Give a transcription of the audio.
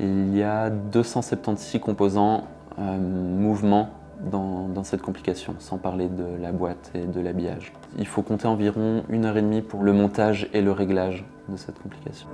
Il y a 276 composants euh, mouvements dans, cette complication, sans parler de la boîte et de l'habillage. Il faut compter environ une heure et demie pour le montage et le réglage de cette complication.